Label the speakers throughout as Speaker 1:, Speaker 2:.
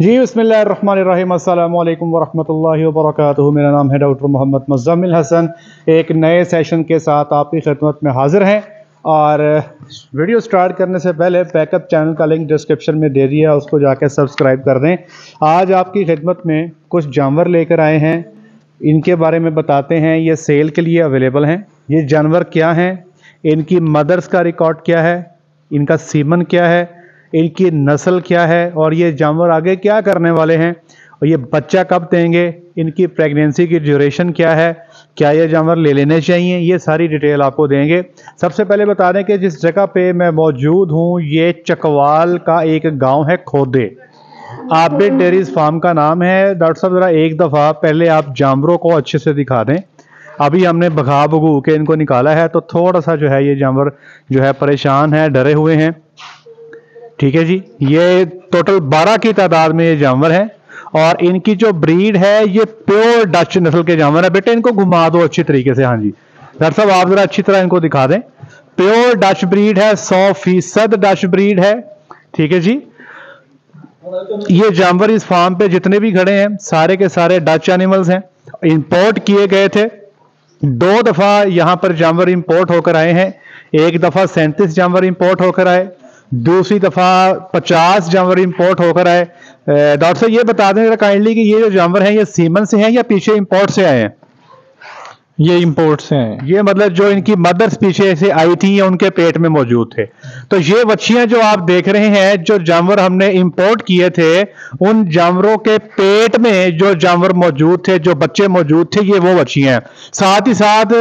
Speaker 1: जी बसमीम अल्लाम वरहमल वर्क मेरा नाम है डॉक्टर मोहम्मद मज़मिल हसन। एक नए सेशन के साथ आपकी खिदमत में हाज़िर हैं। और वीडियो स्टार्ट करने से पहले बैकअप चैनल का लिंक डिस्क्रिप्शन में दे दिया उसको जाकर सब्सक्राइब कर दें। आज आपकी खिदमत में कुछ जानवर लेकर आए हैं। इनके बारे में बताते हैं, ये सेल के लिए अवेलेबल हैं। ये जानवर क्या हैं? इनकी मदर्स का रिकॉर्ड क्या है? इनका सीमन क्या है? इनकी नस्ल क्या है और ये जानवर आगे क्या करने वाले हैं? और ये बच्चा कब देंगे? इनकी प्रेगनेंसी की ड्यूरेशन क्या है? क्या ये जानवर ले लेने चाहिए? ये सारी डिटेल आपको देंगे। सबसे पहले बता दें कि जिस जगह पे मैं मौजूद हूँ, ये चकवाल का एक गाँव है खोदे। आबिद डेरीज फार्म का नाम है। डॉक्टर साहब, ज़रा एक दफ़ा पहले आप जानवरों को अच्छे से दिखा दें। अभी हमने बघा बगू के इनको निकाला है तो थोड़ा सा जो है ये जानवर जो है परेशान है, डरे हुए हैं। ठीक है जी, ये टोटल 12 की तादाद में ये जानवर है और इनकी जो ब्रीड है, ये प्योर डच नस्ल के जानवर है। बेटे, इनको घुमा दो अच्छी तरीके से हाँ जी। डॉक्टर साहब, आप जरा अच्छी तरह इनको दिखा दें। प्योर डच ब्रीड है, सौ फ़ीसद डच ब्रीड है। ठीक है जी। ये जानवर इस फार्म पे जितने भी खड़े हैं, सारे के सारे डच एनिमल्स हैं। इंपोर्ट किए गए थे। दो दफ़ा यहाँ पर जानवर इंपोर्ट होकर आए हैं। एक दफ़ा सैंतीस जानवर इंपोर्ट होकर आए। दूसरी दफ़ा पचास जानवर इंपोर्ट होकर आए। डॉक्टर साहब ये बता दें काइंडली कि ये जो जानवर हैं ये सीमन से हैं या पीछे इंपोर्ट से आए हैं?
Speaker 2: ये इंपोर्ट से हैं।
Speaker 1: ये मतलब जो इनकी मदर्स पीछे से आई थी या उनके पेट में मौजूद थे। तो ये बच्चियाँ जो आप देख रहे हैं जो जानवर हमने इंपोर्ट किए थे उन जानवरों के पेट में जो जानवर मौजूद थे जो बच्चे मौजूद थे ये वो बच्चियाँ हैं। साथ ही साथ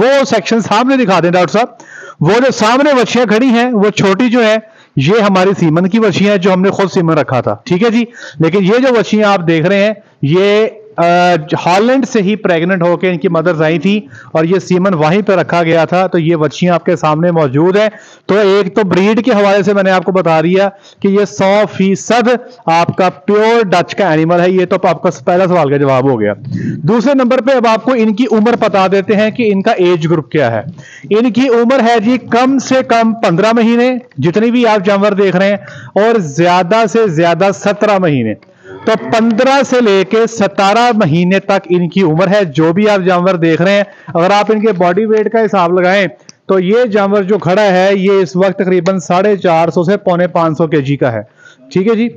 Speaker 1: वो सेक्शन सामने दिखा दें डॉक्टर साहब। वो जो सामने बच्चियाँ खड़ी हैं वो छोटी जो है ये हमारी सीमन की वशियाँ जो हमने खुद सीमन रखा था। ठीक है जी? लेकिन ये जो वशियाँ आप देख रहे हैं, ये हॉलैंड से ही प्रेग्नेंट होकर इनकी मदर्स आई थी और ये सीमन वहीं पर रखा गया था तो ये बच्चियाँ आपके सामने मौजूद है। तो एक तो ब्रीड के हवाले से मैंने आपको बता दिया कि ये सौ फ़ीसद आपका प्योर डच का एनिमल है, ये तो आपका पहला सवाल का जवाब हो गया। दूसरे नंबर पे अब आपको इनकी उम्र बता देते हैं कि इनका एज ग्रुप क्या है। इनकी उम्र है जी कम से कम पंद्रह महीने, जितनी भी आप जानवर देख रहे हैं, और ज़्यादा से ज़्यादा सत्रह महीने। तो 15 से लेके 17 महीने तक इनकी उम्र है, जो भी आप जानवर देख रहे हैं, अगर आप इनके बॉडी वेट का हिसाब लगाएँ तो ये जानवर जो खड़ा है, ये इस वक्त तकरीबन साढ़े चार सौ से पौने पाँच सौ के जी का है। ठीक है जी?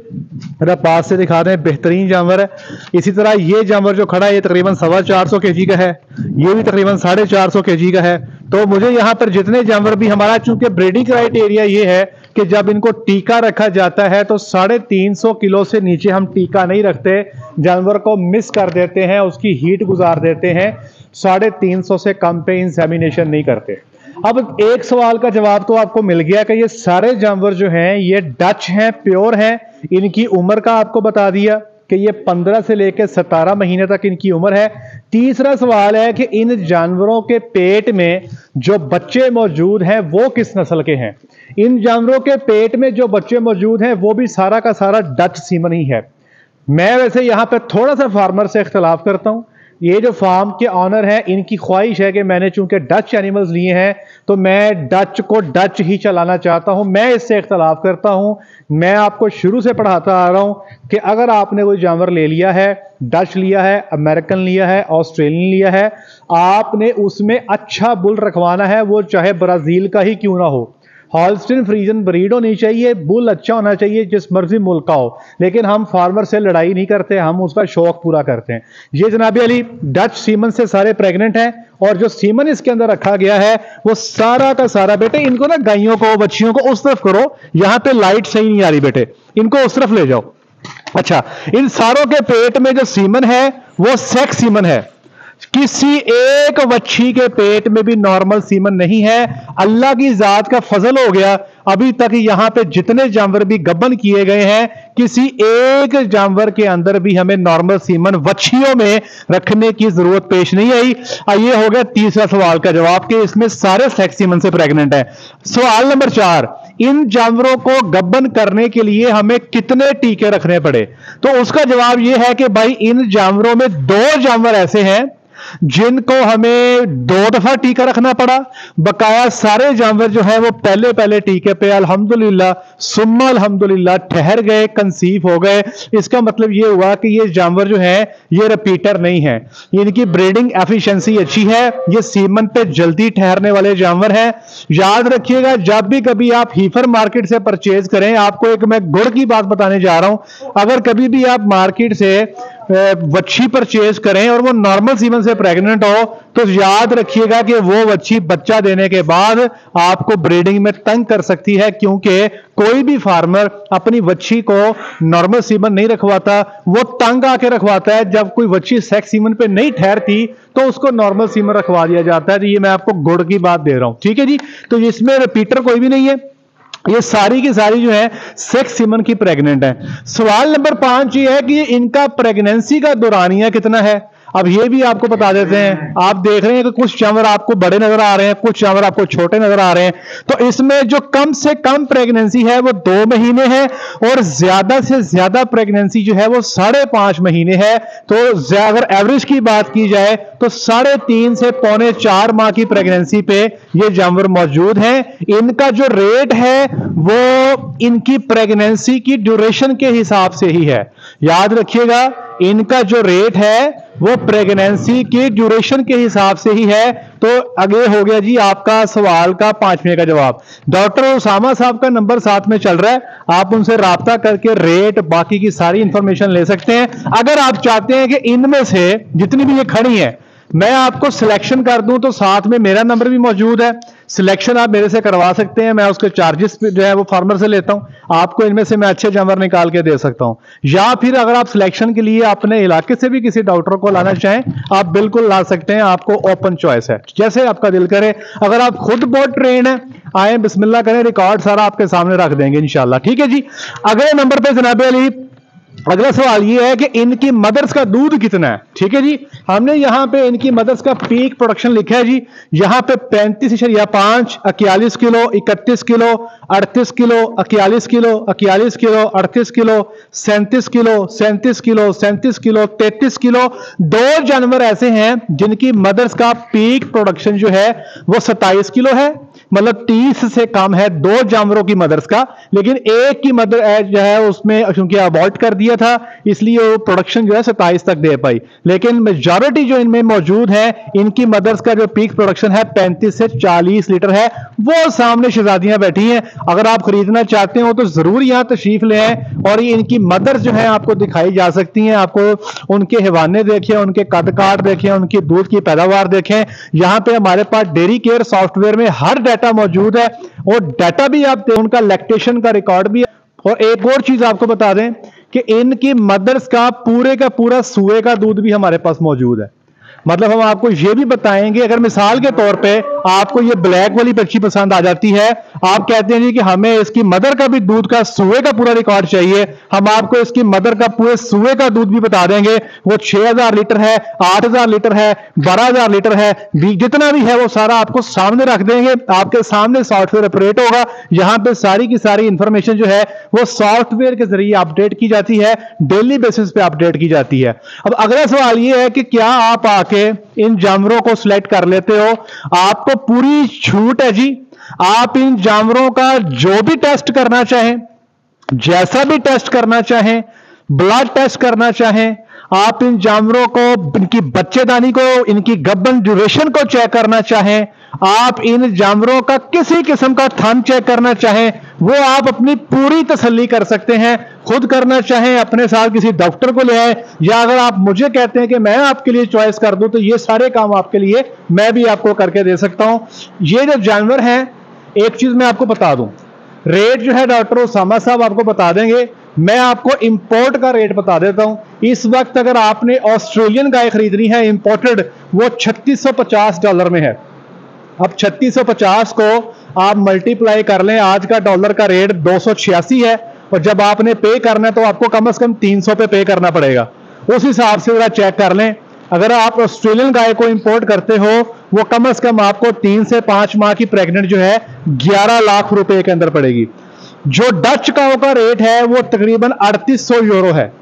Speaker 1: मेरा पास से दिखा दें, बेहतरीन जानवर है। इसी तरह ये जानवर जो खड़ा है, ये तकरीबन सवा चार सौ के जी का है। ये भी तकरीबन साढ़े चार सौ के जी का है। तो मुझे यहाँ पर जितने जानवर भी हमारा, चूँकि ब्रीडिंग क्राइटेरिया ये है कि जब इनको टीका रखा जाता है तो साढ़े तीन सौ किलो से नीचे हम टीका नहीं रखते। जानवर को मिस कर देते हैं, उसकी हीट गुजार देते हैं। साढ़े तीन सौ से कम पे इंसेमिनेशन नहीं करते। अब एक सवाल का जवाब तो आपको मिल गया कि ये सारे जानवर जो हैं, ये डच हैं, प्योर हैं, इनकी उम्र का आपको बता दिया कि ये 15 से लेकर 17 महीने तक इनकी उम्र है। तीसरा सवाल है कि इन जानवरों के पेट में जो बच्चे मौजूद हैं, वो किस नस्ल के हैं? इन जानवरों के पेट में जो बच्चे मौजूद हैं, वो भी सारा का सारा डच सीमन ही है। मैं वैसे यहाँ पर थोड़ा सा फार्मर से इख्तलाफ करता हूँ। ये जो फार्म के ऑनर हैं, इनकी ख्वाहिश है कि मैंने चूँकि डच एनिमल्स लिए हैं तो मैं डच को डच ही चलाना चाहता हूँ। मैं इससे इख्तलाफ करता हूँ। मैं आपको शुरू से पढ़ाता आ रहा हूँ कि अगर आपने कोई जानवर ले लिया है डच लिया है अमेरिकन लिया है ऑस्ट्रेलियन लिया है, आपने उसमें अच्छा बुल रखवाना है, वो चाहे ब्राज़ील का ही क्यों ना हो। हॉलस्टिन फ्रीजन ब्रीड होनी चाहिए, बुल अच्छा होना चाहिए, जिस मर्ज़ी मुल्क का हो। लेकिन हम फार्मर से लड़ाई नहीं करते, हम उसका शौक पूरा करते हैं। ये जनाबी अली, डच सीमन से सारे प्रेग्नेंट हैं, और जो सीमन इसके अंदर रखा गया है, वो सारा का सारा बेटे, इनको ना गायों को, बच्चियों को उस तरफ़ करो, यहाँ पे लाइट सही नहीं आ रही बेटे। इनको उस तरफ़ ले जाओ। अच्छा इन सारों के पेट में जो सीमन है, वो सेक्स सीमन है। किसी एक वच्छी के पेट में भी नॉर्मल सीमन नहीं है। अल्लाह की जात का फजल हो गया। अभी तक यहाँ पे जितने जानवर भी गबन किए गए हैं, किसी एक जानवर के अंदर भी हमें नॉर्मल सीमन वच्छियों में रखने की ज़रूरत पेश नहीं आई। ये हो गया तीसरा सवाल का जवाब कि इसमें सारे सेक्स सीमन से प्रेग्नेंट है। सवाल नंबर चार, इन जानवरों को गबन करने के लिए हमें कितने टीके रखने पड़े? तो उसका जवाब यह है कि भाई, इन जानवरों में दो जानवर ऐसे हैं जिनको हमें दो दफ़ा टीका रखना पड़ा, बकाया सारे जानवर जो है वो पहले पहले टीके पे, अल्हम्दुलिल्लाह, सुम्मा अल्हम्दुलिल्लाह, ठहर गए, कंसीव हो गए। इसका मतलब ये हुआ कि ये जानवर जो है, ये रिपीटर नहीं है। इनकी ब्रीडिंग एफिशिएंसी अच्छी है, ये सीमन पे जल्दी ठहरने वाले जानवर हैं। याद रखिएगा, जब भी कभी आप हीफर मार्केट से परचेज करें, आपको एक मैं गुड़ की बात बताने जा रहा हूँ। अगर कभी भी आप मार्केट से वच्छी परचेज करें और वो नॉर्मल सीमन से प्रेग्नेंट हो तो याद रखिएगा कि वो वच्छी बच्चा देने के बाद आपको ब्रीडिंग में तंग कर सकती है, क्योंकि कोई भी फार्मर अपनी वच्छी को नॉर्मल सीमन नहीं रखवाता। वो तंग आके रखवाता है, जब कोई वच्छी सेक्स सीमन पे नहीं ठहरती तो उसको नॉर्मल सीमन रखवा दिया जाता है। तो ये मैं आपको गुड़ की बात दे रहा हूँ। ठीक है जी? तो इसमें रिपीटर कोई भी नहीं है। ये सारी की सारी जो है सेक्स सिमन की प्रेग्नेंट है। सवाल नंबर पाँच ये है कि इनका प्रेगनेंसी का दौरानिया कितना है? अब ये भी आपको बता देते हैं आप देख रहे हैं कि कुछ जानवर आपको बड़े नज़र आ रहे हैं कुछ जानवर आपको छोटे नज़र आ रहे हैं। तो इसमें जो कम से कम प्रेगनेंसी है वो दो महीने है और ज़्यादा से ज़्यादा प्रेगनेंसी जो है वो साढ़े पाँच महीने है। तो अगर एवरेज की बात की जाए तो साढ़े तीन से पौने चार माह की प्रेगनेंसी पे ये जानवर मौजूद हैं। इनका जो रेट है वो इनकी प्रेगनेंसी की ड्यूरेशन के हिसाब से ही है। याद रखिएगा इनका जो रेट है, वो प्रेगनेंसी की ड्यूरेशन के हिसाब से ही है। तो आगे हो गया जी आपका सवाल का पाँचवें का जवाब। डॉक्टर उसामा साहब का नंबर साथ में चल रहा है। आप उनसे रबता करके रेट बाकी की सारी इंफॉर्मेशन ले सकते हैं। अगर आप चाहते हैं कि इनमें से जितनी भी ये खड़ी है, मैं आपको सिलेक्शन कर दूँ तो साथ में मेरा नंबर भी मौजूद है। सिलेक्शन आप मेरे से करवा सकते हैं मैं उसके चार्जेस जो है वो फार्मर से लेता हूँ। आपको इनमें से मैं अच्छे जानवर निकाल के दे सकता हूँ। या फिर अगर आप सिलेक्शन के लिए अपने इलाके से भी किसी डॉक्टर को लाना चाहें आप बिल्कुल ला सकते हैं आपको ओपन चॉइस है। जैसे आपका दिल करे अगर आप खुद बहुत ट्रेन है आए बिस्मिल्ला करें रिकॉर्ड सारा आपके सामने रख देंगे इनशाला ठीक है जी? अगले नंबर पर जनाबे अली अगला सवाल ये है कि इनकी मदर्स का दूध कितना है? ठीक है जी? हमने यहाँ पे इनकी मदर्स का पीक प्रोडक्शन लिखा है जी। यहाँ पे पैंतीस या पाँच, इक्यालीस किलो, इकतीस किलो, अड़तीस किलो, इक्यालीस किलो इक्यालीस किलो, अड़तीस किलो, सैंतीस किलो सैंतीस किलो सैंतीस किलो, तैतीस किलो। दो जानवर ऐसे हैं जिनकी मदर्स का पीक प्रोडक्शन जो है वो सत्ताईस किलो है। मतलब तीस से कम है, दो जानवरों की मदर्स का, लेकिन एक की मदर जो है, उसमें क्योंकि अवॉइड कर दिया था, इसलिए वो प्रोडक्शन जो है सत्ताईस तक दे पाई। लेकिन मेजॉरिटी जो इनमें मौजूद है, इनकी मदर्स का जो पीक प्रोडक्शन है, पैंतीस से चालीस लीटर है, वो सामने शहजादियाँ बैठी हैं। अगर आप खरीदना चाहते हो तो ज़रूर यहाँ तशरीफ़ ले आए और ये इनकी मदर्स जो है, आपको दिखाई जा सकती हैं। आपको उनके हवाने देखें, उनके कद काट देखें, उनकी दूध की पैदावार देखें। यहाँ पे हमारे पास डेरी केयर सॉफ्टवेयर में हर डाटा मौजूद है। और डाटा भी आप उनका लैक्टेशन का रिकॉर्ड भी है। और एक और चीज़ आपको बता दें कि इनकी मदर्स का पूरे का पूरा सुए का दूध भी हमारे पास मौजूद है। मतलब हम आपको यह भी बताएँगे, अगर मिसाल के तौर पे आपको ये ब्लैक वाली पर्ची पसंद आ जाती है आप कहते हैं जी कि हमें इसकी मदर का भी दूध का सुए का पूरा रिकॉर्ड चाहिए। हम आपको इसकी मदर का पूरे सुए का दूध भी बता देंगे। वो 6000 लीटर है 8000 लीटर है 12000 लीटर है। जितना भी है वो सारा आपको सामने रख देंगे। आपके सामने सॉफ्टवेयर ऑपरेट होगा। यहाँ पे सारी की सारी इंफॉर्मेशन जो है, वो सॉफ्टवेयर के ज़रिए अपडेट की जाती है। डेली बेसिस पे अपडेट की जाती है। अब अगला सवाल ये है कि क्या आप आके इन जानवरों को सिलेक्ट कर लेते हो? आपको पूरी छूट है जी। आप इन जानवरों का जो भी टेस्ट करना चाहें, जैसा भी टेस्ट करना चाहें, ब्लड टेस्ट करना चाहें, आप इन जानवरों को, इनकी बच्चेदानी को, इनकी गब्बन ड्यूरेशन को चेक करना चाहें, आप इन जानवरों का किसी किस्म का थन चेक करना चाहें, वो आप अपनी पूरी तसल्ली कर सकते हैं, खुद करना चाहें, अपने साथ किसी डॉक्टर को ले आए, या अगर आप मुझे कहते हैं कि मैं आपके लिए चॉइस कर दूँ तो ये सारे काम आपके लिए मैं भी आपको करके दे सकता हूँ। ये जो जानवर हैं एक चीज़ मैं आपको बता दूँ। रेट जो है डॉक्टर ओसामा साहब आपको बता देंगे। मैं आपको इंपोर्ट का रेट बता देता हूँ। इस वक्त अगर आपने ऑस्ट्रेलियन गाय खरीदनी है इंपोर्टेड वो 3650 डॉलर में है। अब 3650 को आप मल्टीप्लाई कर लें। आज का डॉलर का रेट दो सौ छियासी है। और जब आपने पे करना है तो आपको कम से कम 300 पे पे करना पड़ेगा। उस हिसाब से जरा चेक कर लें। अगर आप ऑस्ट्रेलियन गाय को इंपोर्ट करते हो, वो कम से कम आपको तीन से पाँच माह की प्रेग्नेंट जो है 11 लाख रुपए के अंदर पड़ेगी। जो डच काओ का रेट है, वो तकरीबन 3800 यूरो है।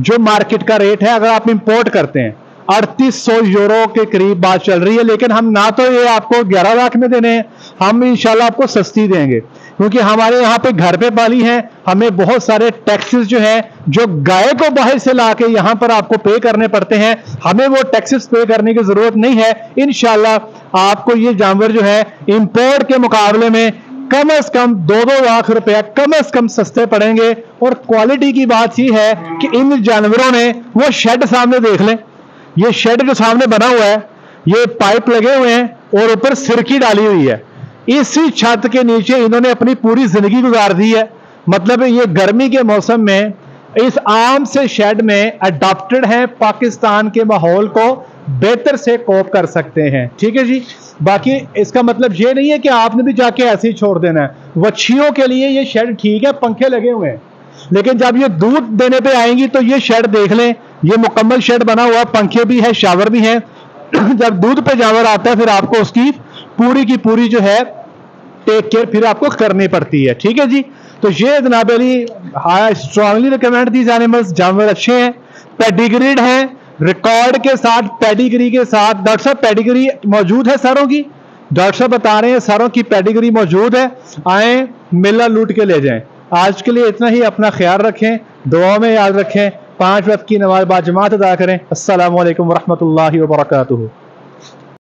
Speaker 1: जो मार्केट का रेट है, अगर आप इंपोर्ट करते हैं अड़तीस यूरो के करीब बात चल रही है, लेकिन हम ना तो ये आपको 11 लाख में देने हैं, हम इंशाल्लाह आपको सस्ती देंगे। क्योंकि हमारे यहाँ पे घर पे पाली है, हमें बहुत सारे टैक्सेस जो हैं, जो गाय को बाहर से ला के यहाँ पर आपको पे करने पड़ते हैं, हमें वो टैक्सेस पे करने की ज़रूरत नहीं है। इनशाला आपको ये जानवर जो है इंपोर्ट के मुकाबले में कम अज कम दो दो लाख रुपया कम अज कम सस्ते पड़ेंगे। और क्वालिटी की बात यह है कि इन जानवरों ने वो शेड सामने देख लें। ये शेड जो सामने बना हुआ है, ये पाइप लगे हुए हैं और ऊपर सिरकी डाली हुई है। इसी छत के नीचे इन्होंने अपनी पूरी ज़िंदगी गुजार दी है। मतलब ये गर्मी के मौसम में इस आम से शेड में अडॉप्टेड है, पाकिस्तान के माहौल को बेहतर से कोप कर सकते हैं। ठीक है जी? बाकी इसका मतलब ये नहीं है कि आपने भी जाके ऐसे ही छोड़ देना है। वच्छियों के लिए ये शेड ठीक है, पंखे लगे हुए हैं। लेकिन जब ये दूध देने पे आएँगी तो ये शेड देख लें। ये मुकम्मल शेड बना हुआ, पंखे भी है, शावर भी है। जब दूध पे जानवर आता है, फिर आपको उसकी पूरी की पूरी जो है टेक केयर फिर आपको करनी पड़ती है। ठीक है जी? तो ये जनाब अली हाँ स्ट्रांगली रिकमेंड दीज एनिमल्स जानवर अच्छे हैं पेडिग्रीड हैं रिकॉर्ड के साथ पेडिग्री के साथ डॉक्टर साहब पेडिग्री मौजूद है सरों की? डॉक्टर साहब बता रहे हैं सरों की पेडिग्री मौजूद है। आए मेला लूट के ले जाएँ। आज के लिए इतना ही, अपना ख्याल रखें दुआ में याद रखें, पाँच वक्त की नमाज़ बाजमात अदा करें। असल वरहमल वर्का